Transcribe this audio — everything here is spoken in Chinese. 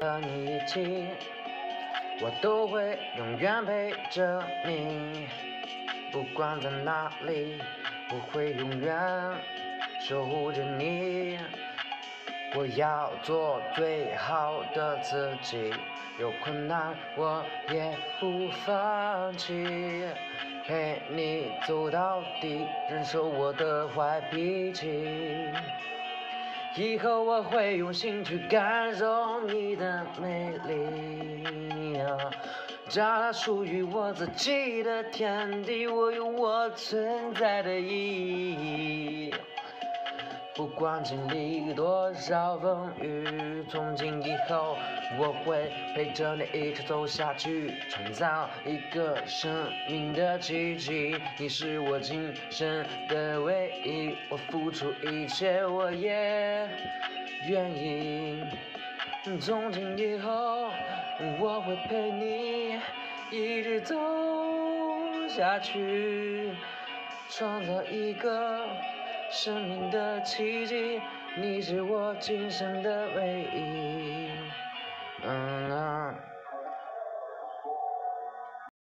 和你一起，我都会永远陪着你，不管在哪里，我会永远守护着你。我要做最好的自己，有困难我也不放弃，陪你走到底，忍受我的坏脾气。以后我会用心去感受你的美丽，找到属于我自己的天地，我有我存在的意义。不管经历多少风雨，从今以后我会陪着你一直走下去，创造一个生命的奇迹。你是我今生的唯一，我付出一切我也愿意。从今以后我会陪你一直走下去，创造一个。生命的奇迹，你是我今生的唯一。